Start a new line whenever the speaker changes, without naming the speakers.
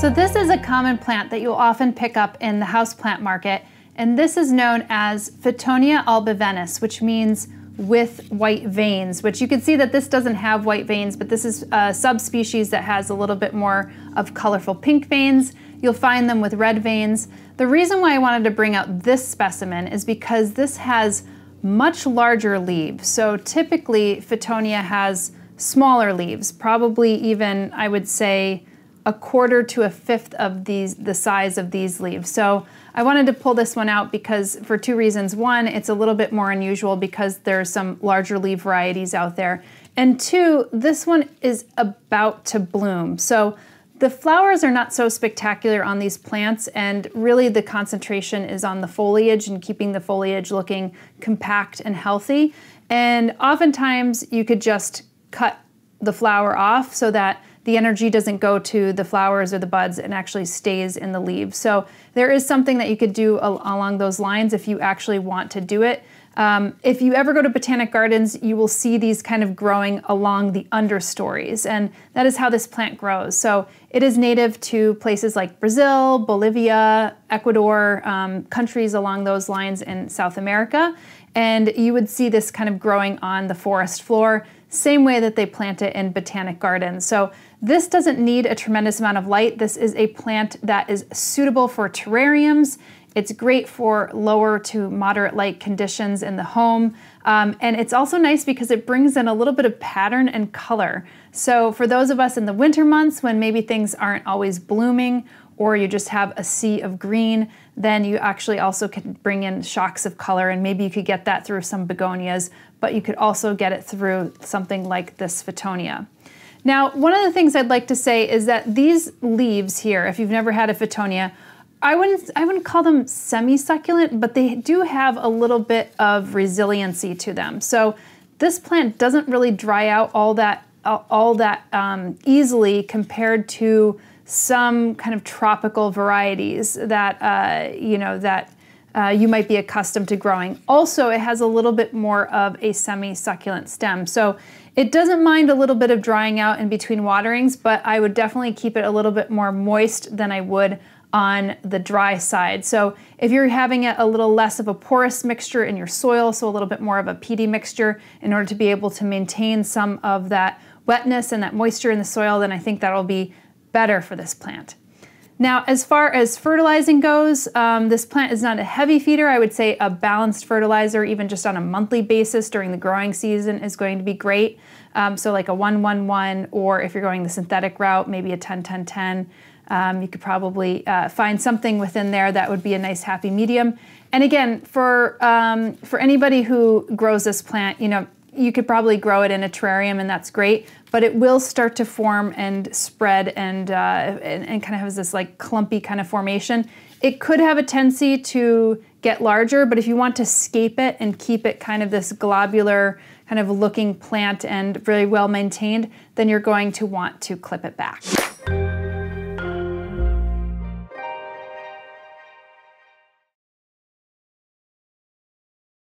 So this is a common plant that you'll often pick up in the houseplant market, and this is known as Fittonia albivenis, which means with white veins, which you can see that this doesn't have white veins, but this is a subspecies that has a little bit more of colorful pink veins. You'll find them with red veins. The reason why I wanted to bring out this specimen is because this has much larger leaves. So typically Fittonia has smaller leaves, probably even, I would say, a quarter to a fifth of these the size of these leaves. So I wanted to pull this one out because for two reasons. One, it's a little bit more unusual because there's some larger leaf varieties out there. And two, this one is about to bloom. So the flowers are not so spectacular on these plants and really the concentration is on the foliage and keeping the foliage looking compact and healthy. And oftentimes you could just cut the flower off so that the energy doesn't go to the flowers or the buds and actually stays in the leaves. So there is something that you could do al along those lines if you actually want to do it. Um, if you ever go to botanic gardens, you will see these kind of growing along the understories, and that is how this plant grows. So it is native to places like Brazil, Bolivia, Ecuador, um, countries along those lines in South America, and you would see this kind of growing on the forest floor, same way that they plant it in botanic gardens. So this doesn't need a tremendous amount of light. This is a plant that is suitable for terrariums. It's great for lower to moderate light conditions in the home. Um, and it's also nice because it brings in a little bit of pattern and color. So for those of us in the winter months when maybe things aren't always blooming or you just have a sea of green, then you actually also can bring in shocks of color and maybe you could get that through some begonias, but you could also get it through something like this Fittonia. Now, one of the things I'd like to say is that these leaves here, if you've never had a Fittonia, I wouldn't I wouldn't call them semi-succulent, but they do have a little bit of resiliency to them. So this plant doesn't really dry out all that all that um, easily compared to some kind of tropical varieties that uh, you know that uh, you might be accustomed to growing. Also, it has a little bit more of a semi-succulent stem. So it doesn't mind a little bit of drying out in between waterings, but I would definitely keep it a little bit more moist than I would on the dry side. So if you're having a, a little less of a porous mixture in your soil, so a little bit more of a peaty mixture in order to be able to maintain some of that wetness and that moisture in the soil, then I think that'll be better for this plant. Now, as far as fertilizing goes, um, this plant is not a heavy feeder. I would say a balanced fertilizer, even just on a monthly basis during the growing season, is going to be great. Um, so, like a 1 1 1, or if you're going the synthetic route, maybe a 10 10 10. Um, you could probably uh, find something within there that would be a nice happy medium. And again, for um, for anybody who grows this plant, you know, you could probably grow it in a terrarium and that's great, but it will start to form and spread and, uh, and, and, kind of has this like clumpy kind of formation. It could have a tendency to get larger, but if you want to scape it and keep it kind of this globular kind of looking plant and very well maintained, then you're going to want to clip it back.